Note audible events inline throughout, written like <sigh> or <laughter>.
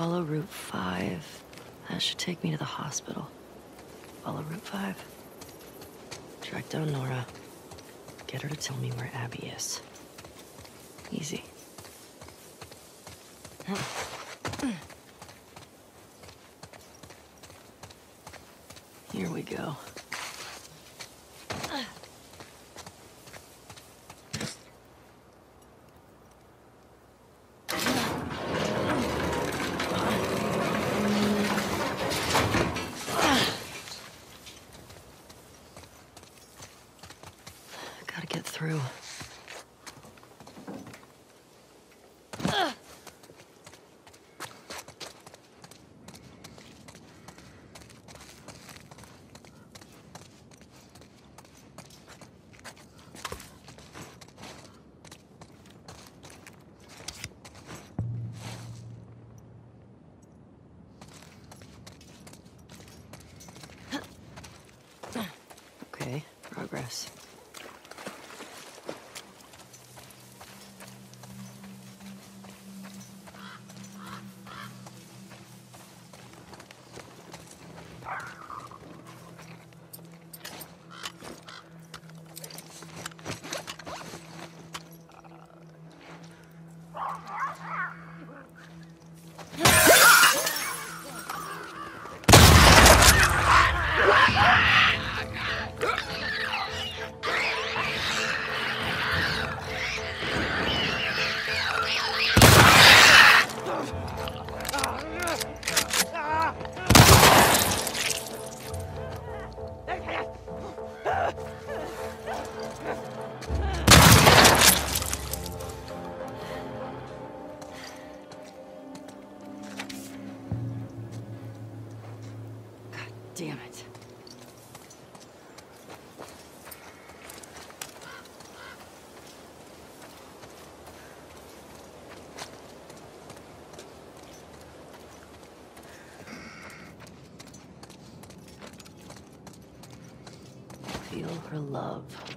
Follow Route 5, that should take me to the hospital. Follow Route 5. Track down Nora. Get her to tell me where Abby is. Easy. Here we go. Love.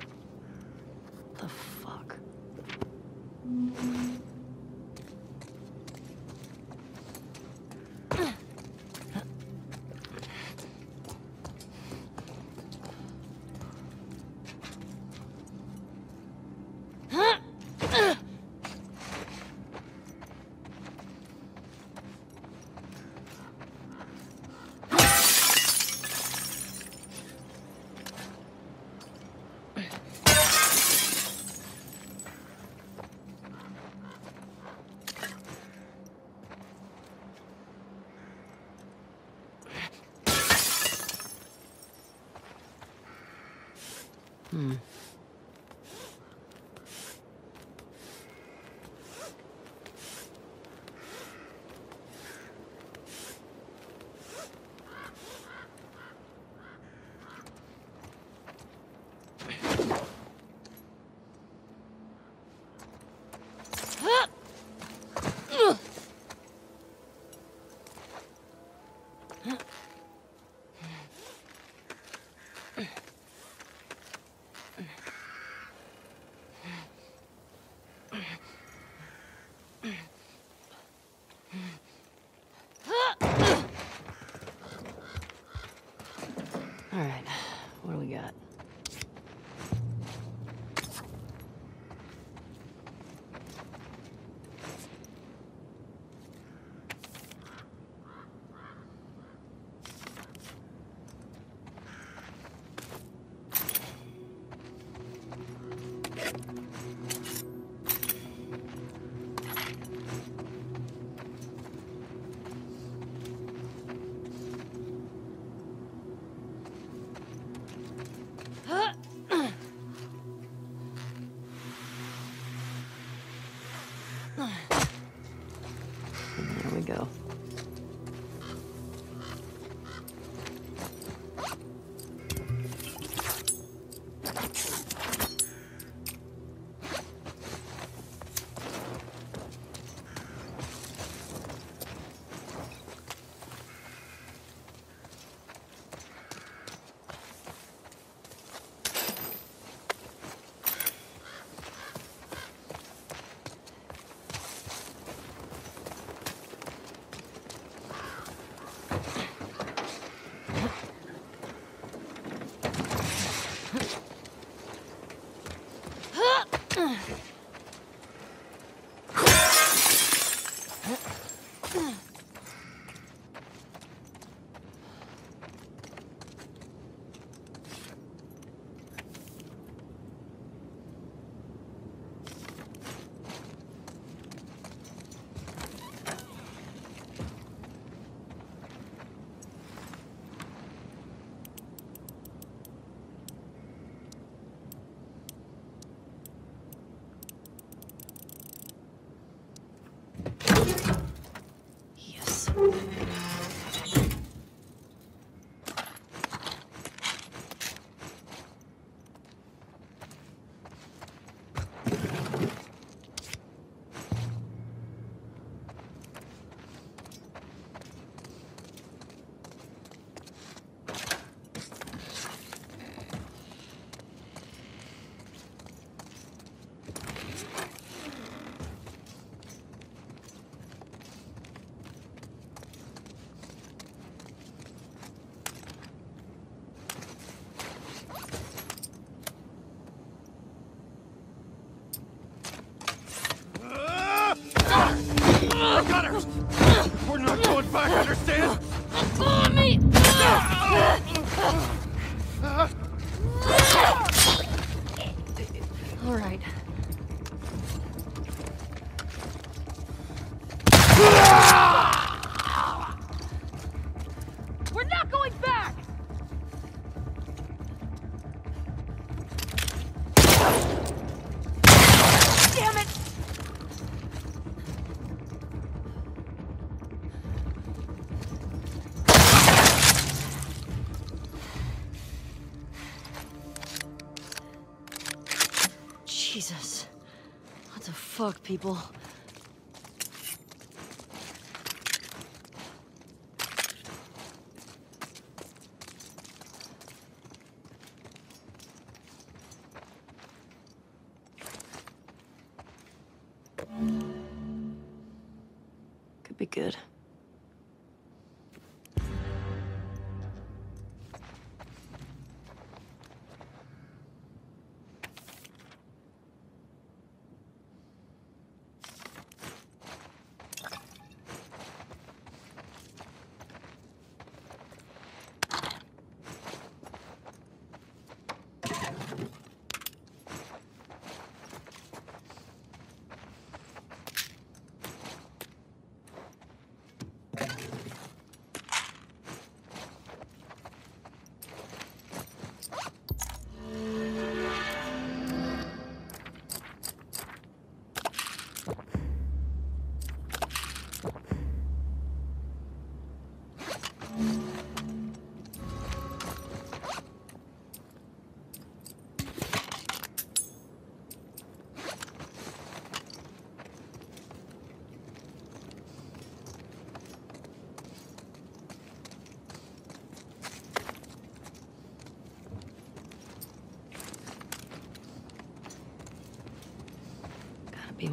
Fuck, people?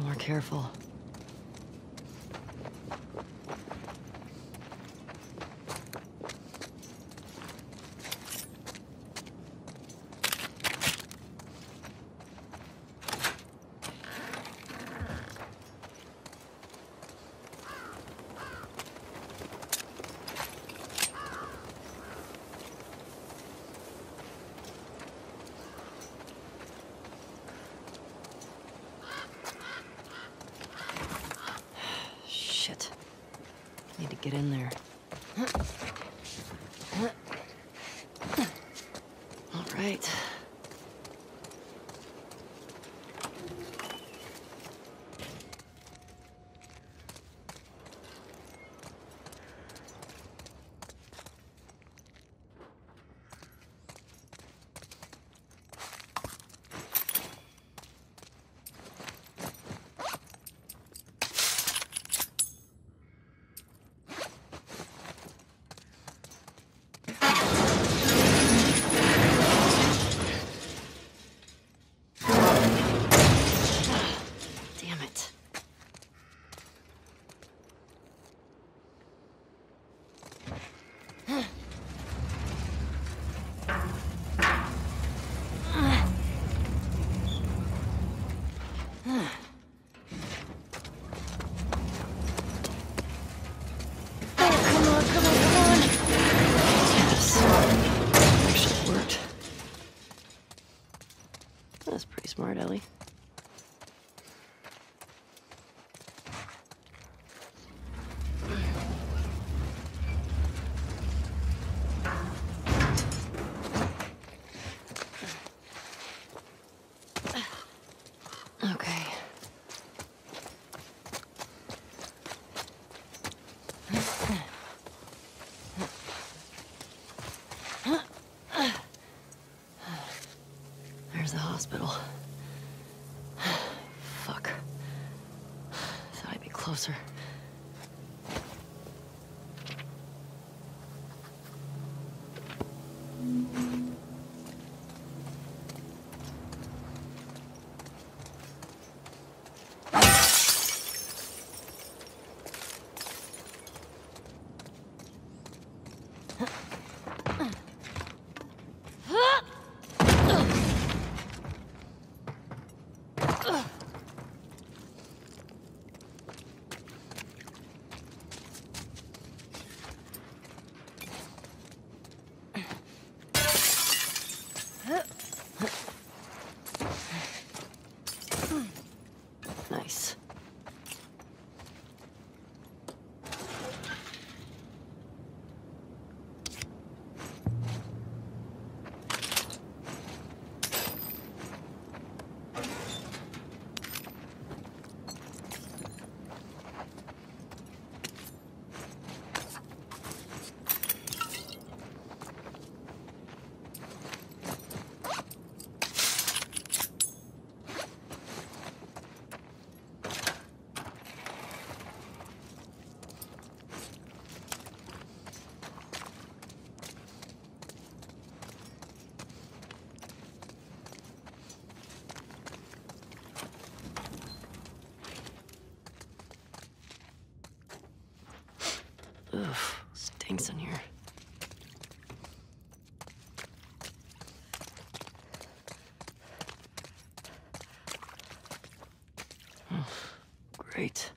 more careful. hospital. <sighs> Fuck. Thought I'd be closer. In here. Oh, great.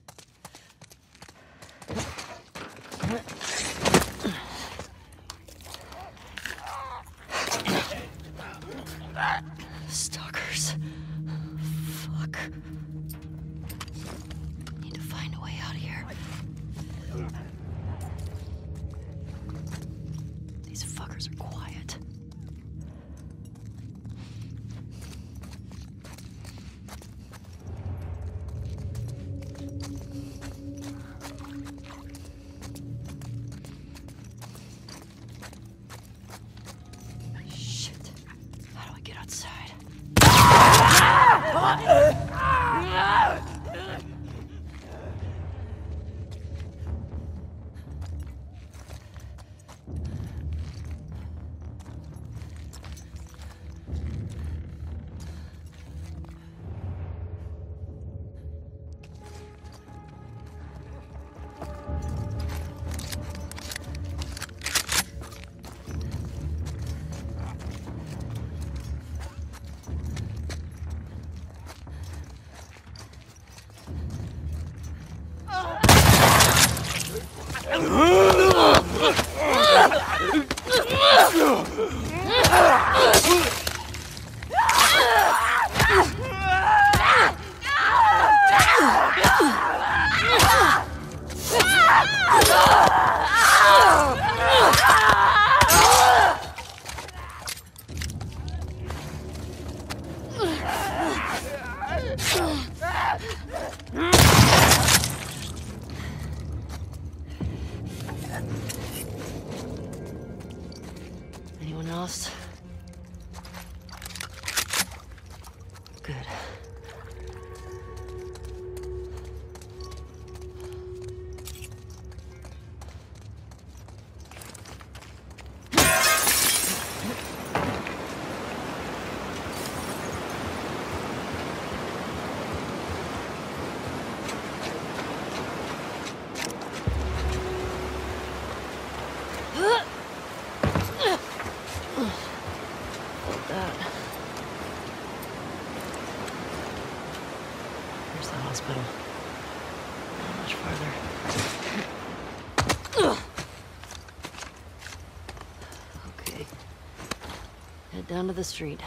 onto the street.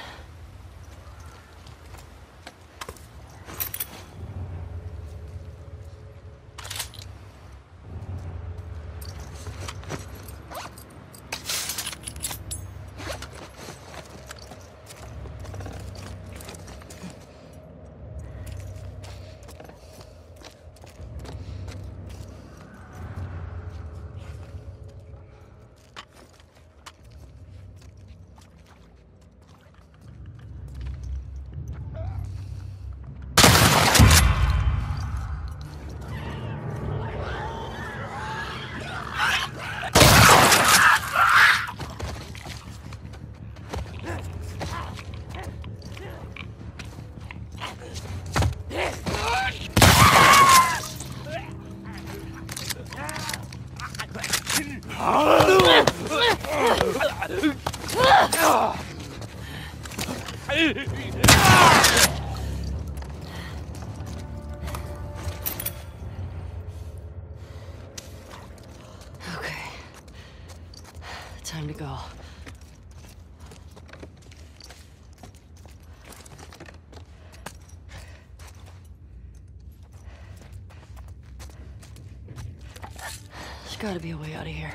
Gotta be a way out of here.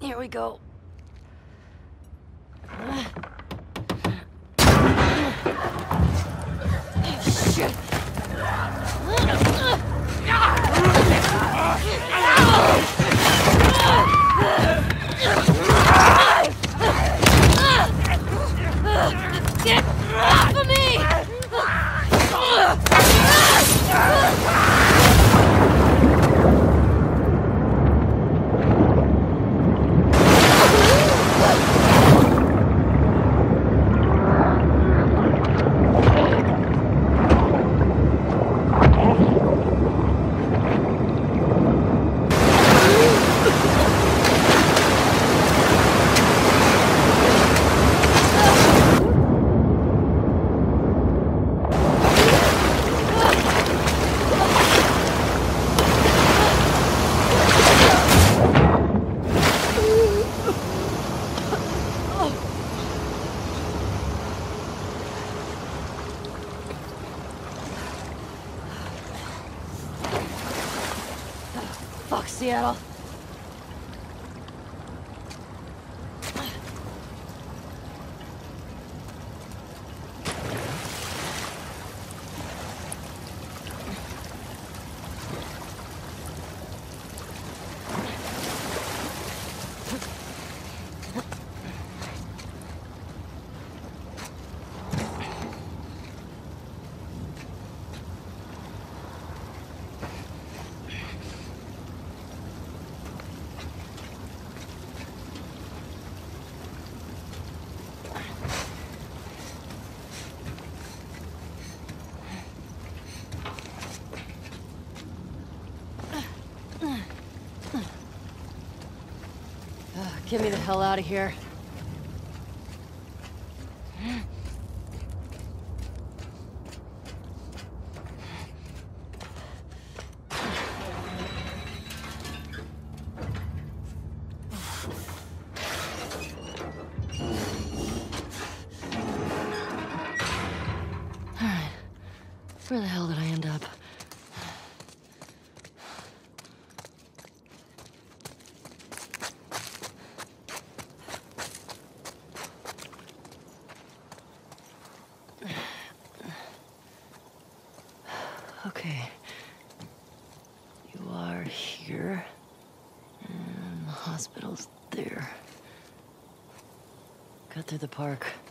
Here we go. it! Get me the hell out of here. All right. Where the hell did I end up? Through the park.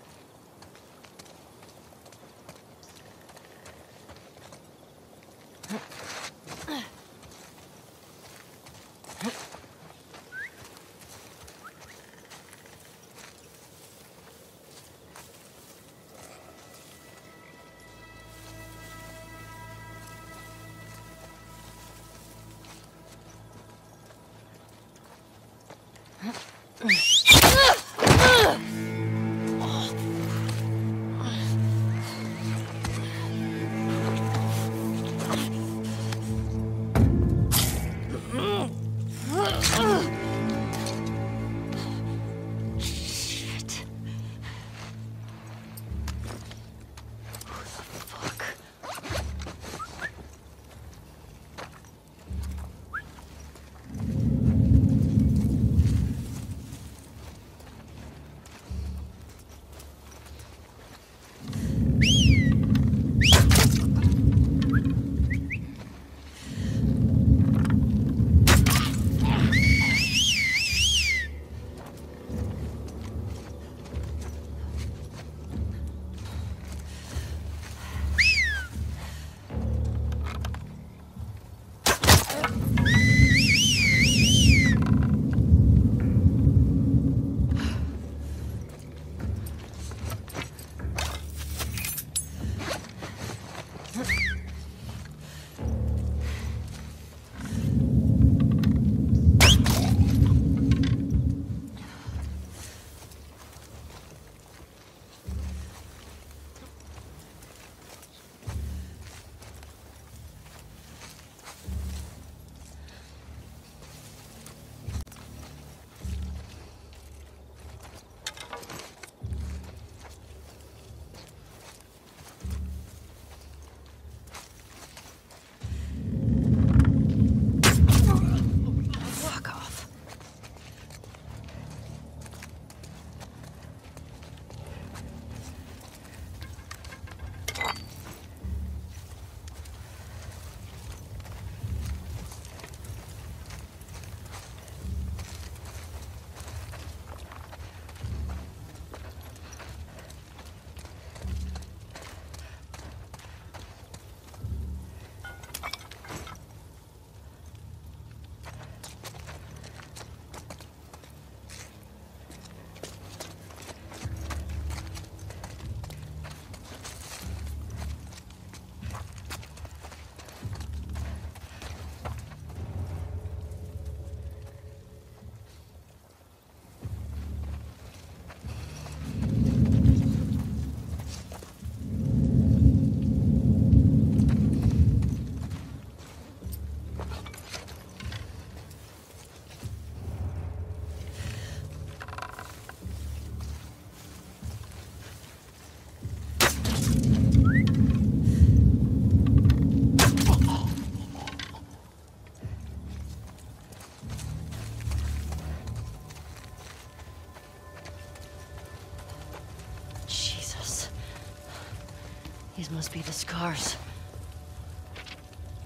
Must be the scars.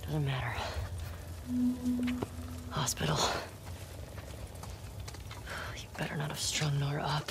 Doesn't matter. Hospital. <sighs> You better not have strung Nora up.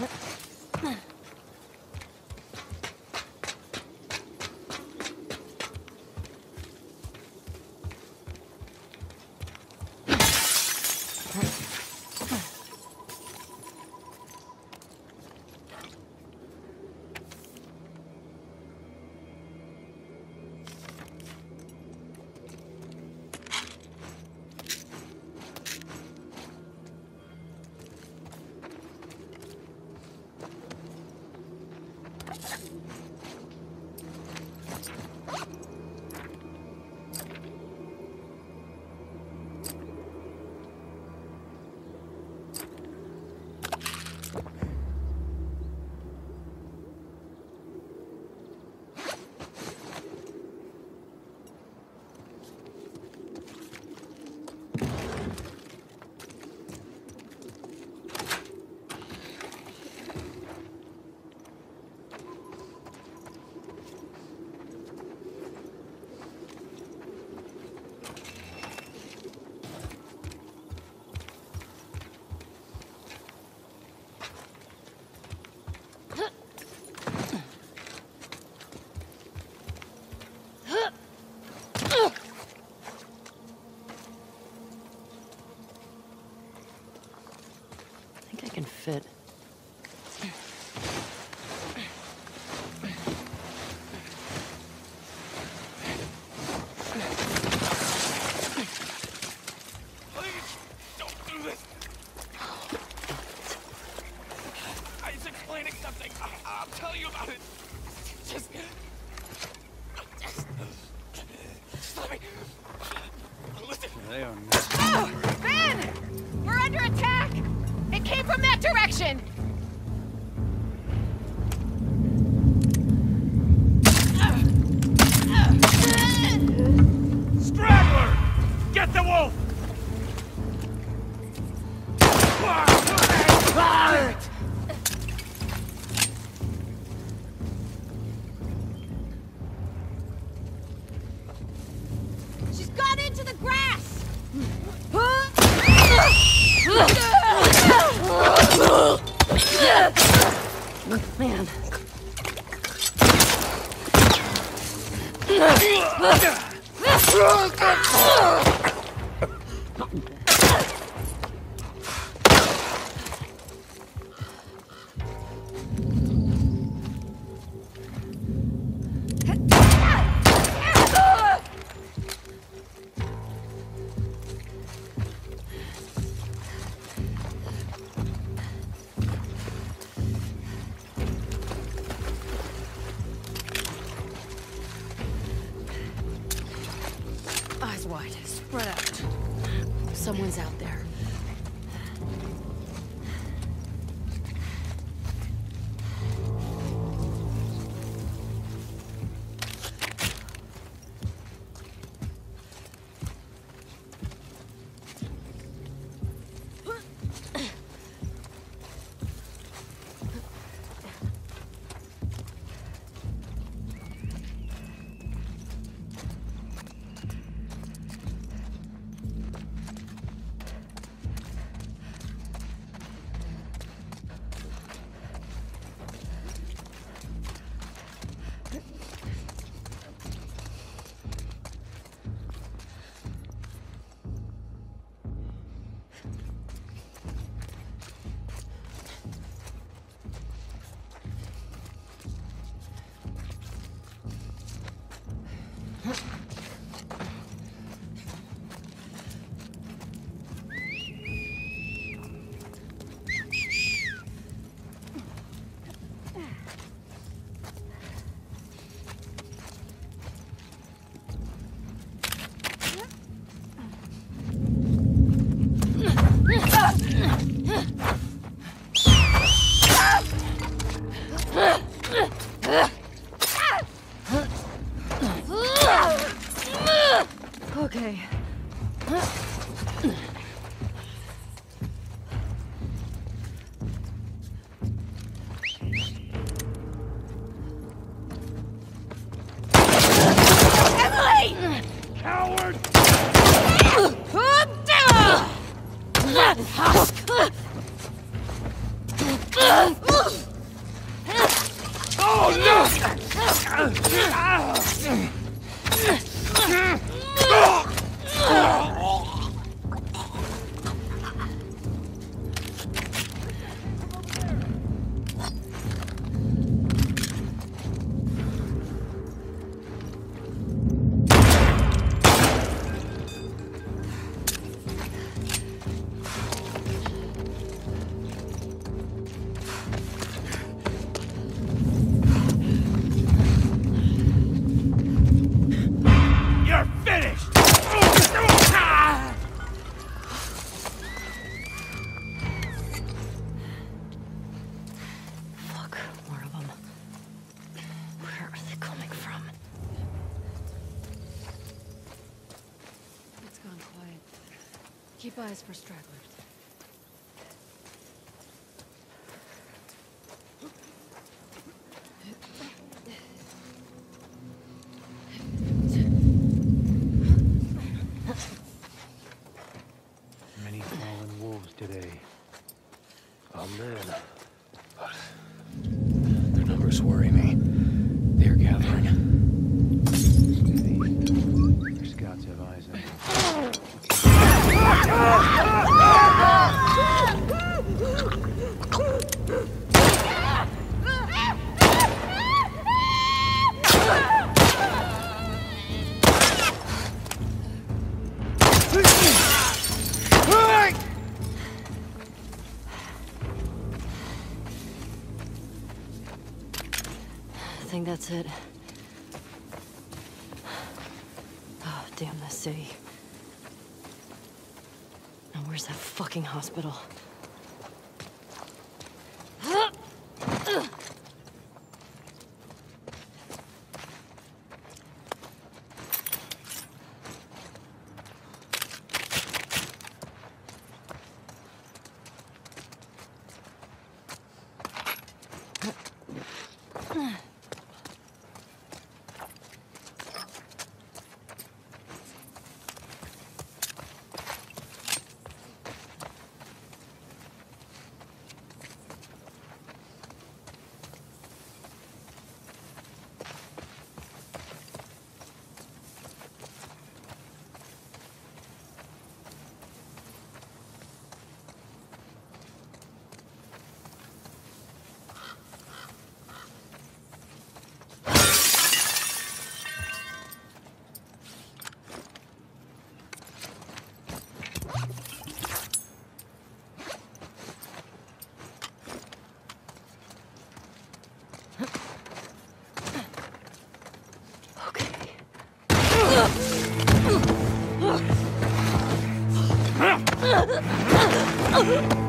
Yep. Fit. Please, don't do this. Eyes for stragglers. That's it. Oh, damn this city. Now where's that fucking hospital? Better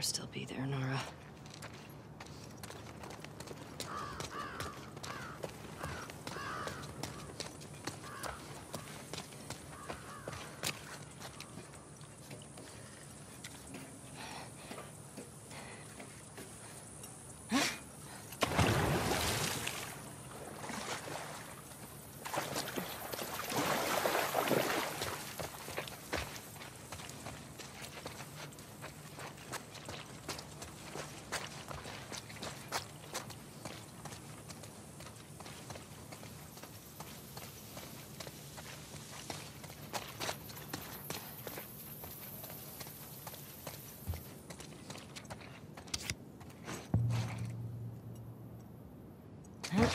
still be there, Nora. Huh?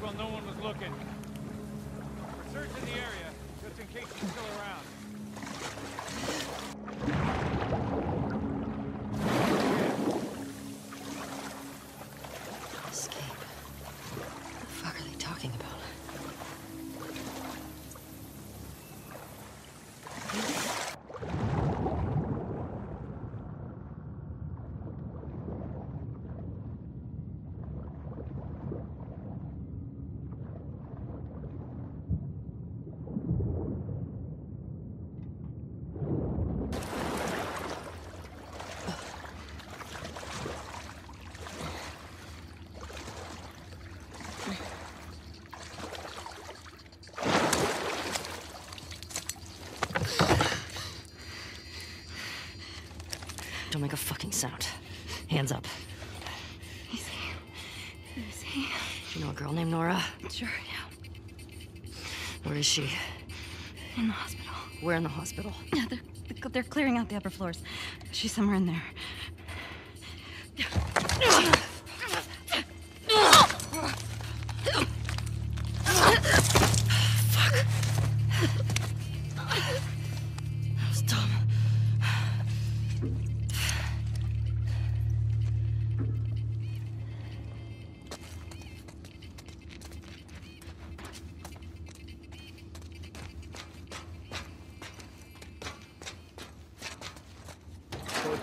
While no one was looking. We're searching the area, just in case she's still around. Sound. Hands up. Easy. Easy. You know a girl named Nora? Sure, yeah. Where is she? In the hospital. Where in the hospital? Yeah, they're, they're clearing out the upper floors. She's somewhere in there.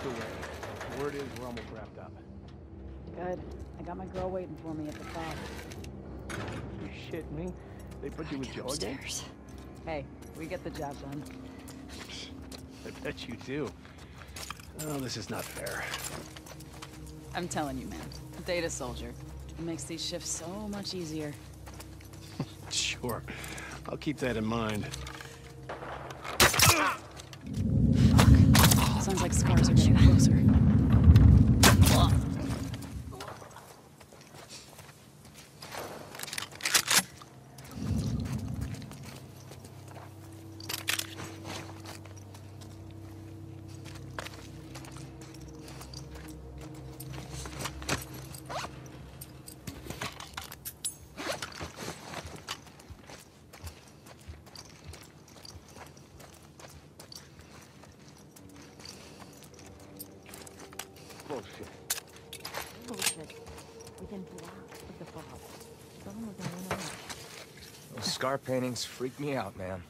Close away. Word is we're almost wrapped up. Good. I got my girl waiting for me at the fob. You shit me? They put you with Joe again? Hey, we get the job done. I bet you do. Oh, this is not fair. I'm telling you, man. Data soldier. It makes these shifts so much easier. <laughs> Sure. I'll keep that in mind. Like scars are getting closer. Paintings freak me out, man.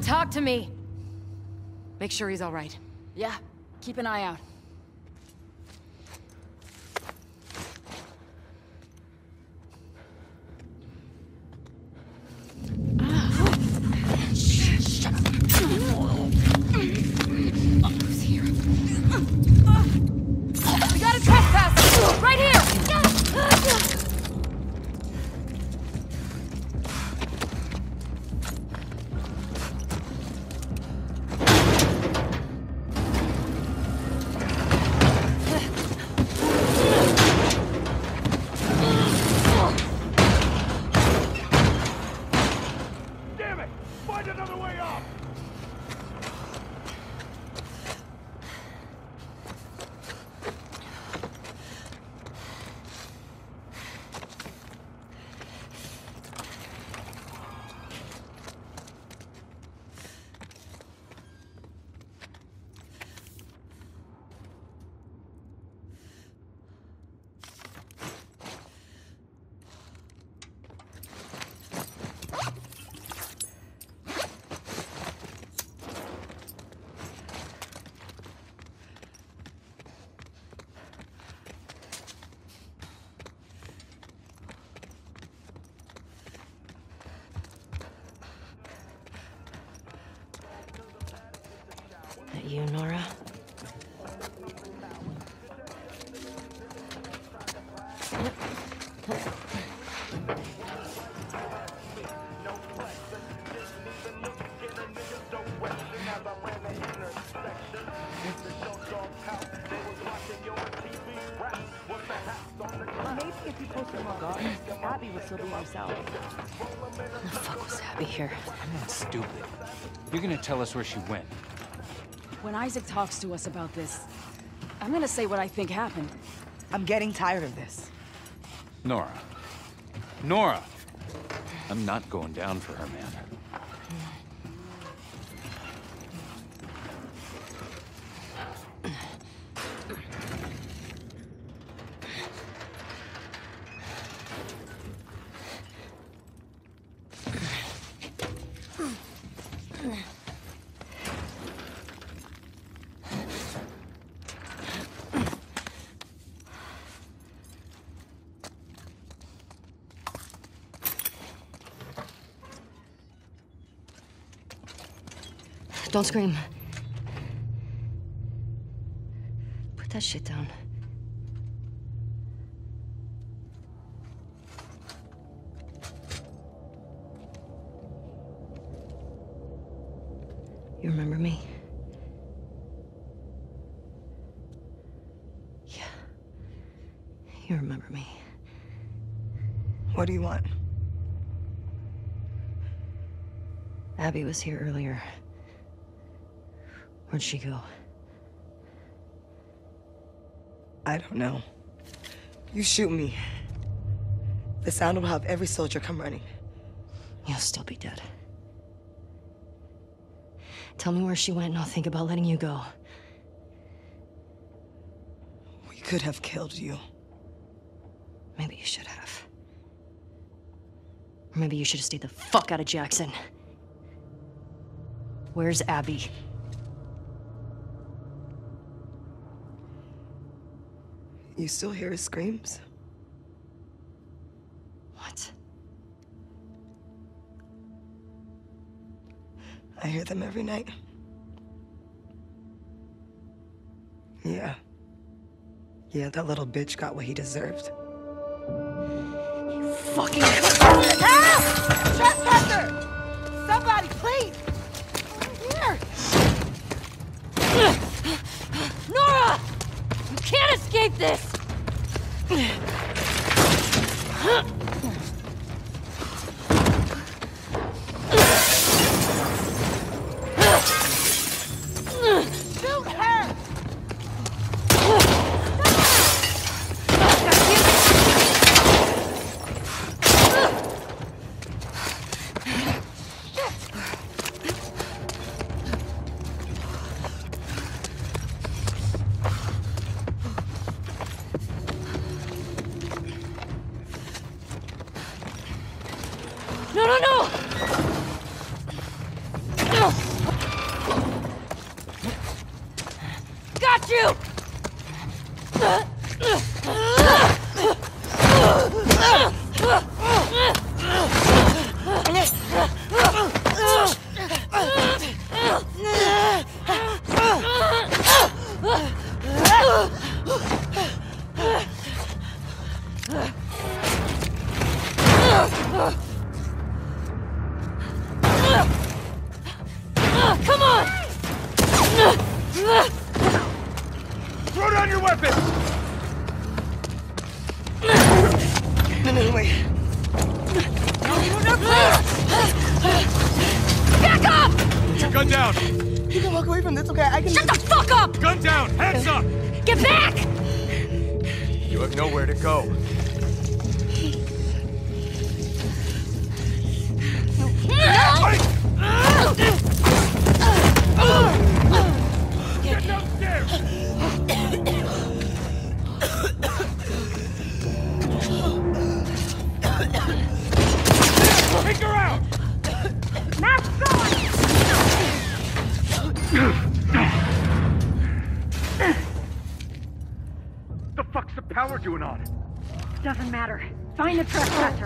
Talk to me. Make sure he's all right. Yeah, keep an eye out. You, Nora? Maybe if you posted him on guard, Abby would still be herself. The fuck was Abby here? I'm not stupid. You're gonna tell us where she went. When Isaac talks to us about this, I'm gonna say what I think happened. I'm getting tired of this. Nora. Nora! I'm not going down for her, man. Don't scream. Put that shit down. You remember me? Yeah. You remember me. What do you want? Abby was here earlier. Where'd she go? I don't know. You shoot me. The sound will have every soldier come running. You'll still be dead. Tell me where she went and I'll think about letting you go. We could have killed you. Maybe you should have. Or maybe you should have stayed the fuck out of Jackson. Where's Abby? You still hear his screams? What? I hear them every night. Yeah. Yeah, that little bitch got what he deserved. You fucking. Trespasser! Ah! Somebody, please! Here! Nora! You can't escape this! っ Doesn't matter. Find the trespasser.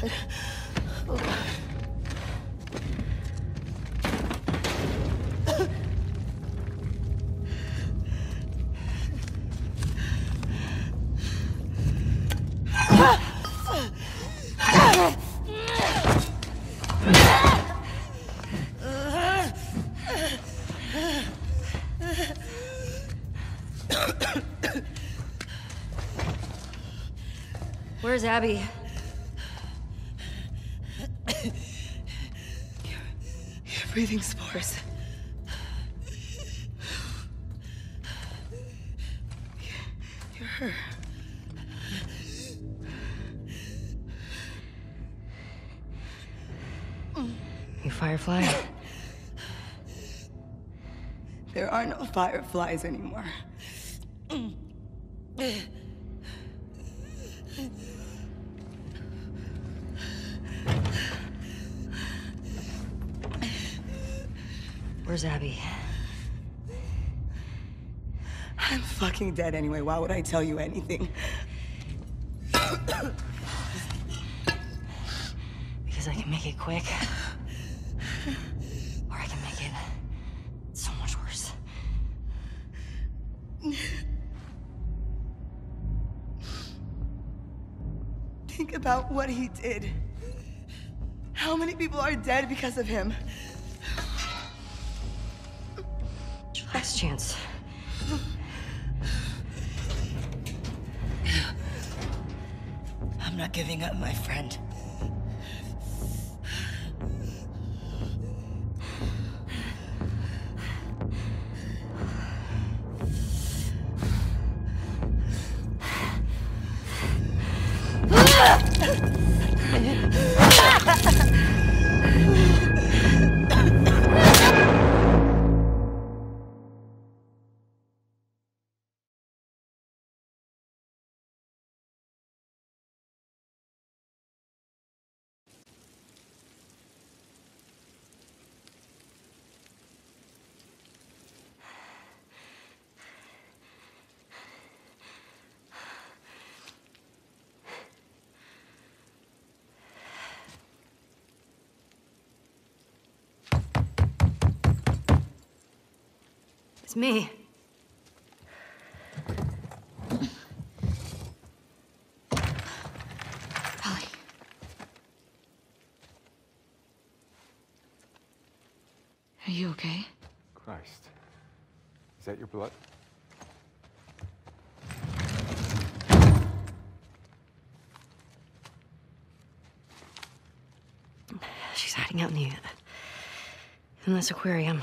God. Oh, God. Where's Abby? Breathing spores. You're her. You Firefly? There are no fireflies anymore. I'm dead anyway. Why would I tell you anything? Because I can make it quick. Or I can make it so much worse. Think about what he did. How many people are dead because of him? Last chance. Not giving up, my friend. It's me. Holly. Are you okay? Christ. Is that your blood? She's hiding out in the... in this aquarium.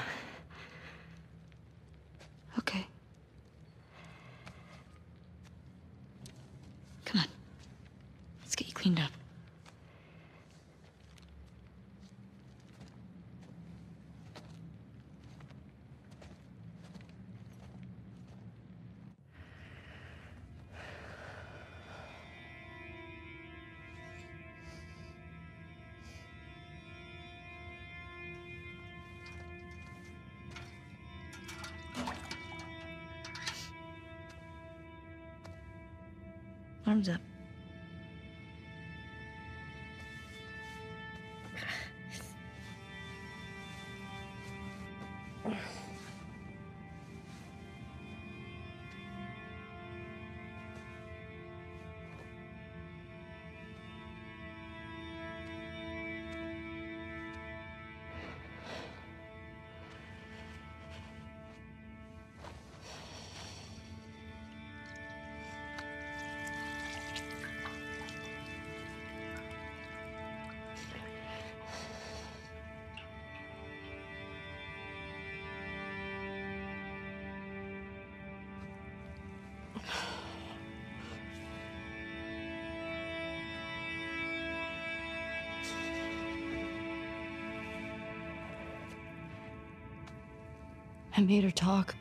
Arms up. I made her talk.